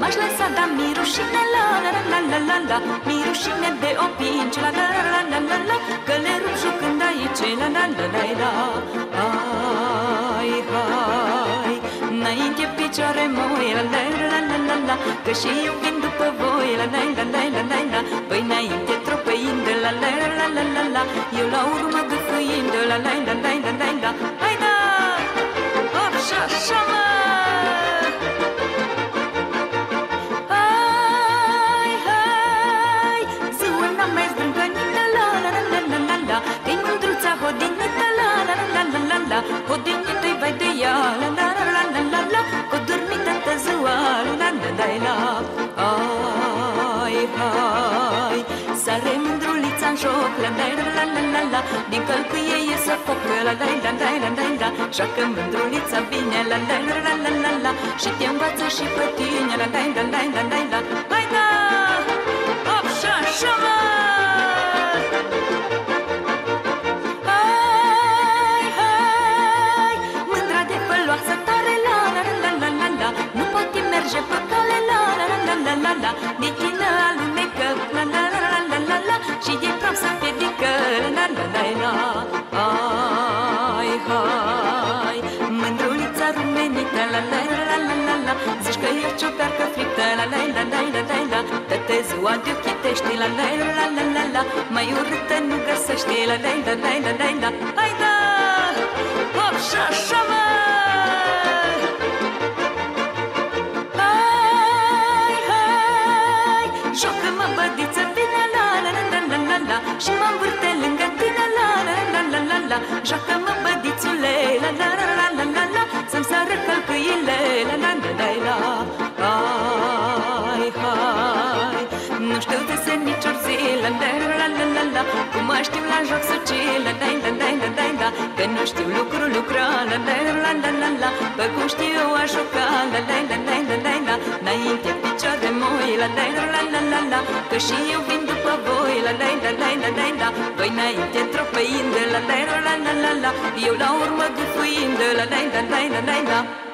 M-aș lăsa, dar mi rușine la la la la la la la Mi rușine de opinci la la la la la la la Că le rup jucând aici la la la la la picioare moi la la la la la la Că și eu vin după voi la la la la la la la Păi înainte tropăind la la la la la la la Eu la urmă gâfâind la la la la la la joc La la la la la la la Din călcâie iese foc La la la la la la la Joacă mândrulița bine La la la la la la la Și te învață și pe tine La la la la la la la Hai da! Hop și așa mă! merge pe cale la la la la la la la Nichina mândrulița rumenită la la la la la la la Zici că e ciupercă friptă la la la la la la la Tăte ziua de chitești la la la la la la la Mai urâtă nu găsești la la la la la la la Hai da, hop și așa mă Și mă învârte lângă tine La la la la la la Joacă-mă bădițule la Că nu știu lucru lucra La la la la la la Pă cum știu eu a juca La la la la la la la Înainte picioare moi La la la la la la Că și eu vin după voi La la la la la la la Voi înainte tropăind La la la la la la Eu la urmă gufuind La la la la la la la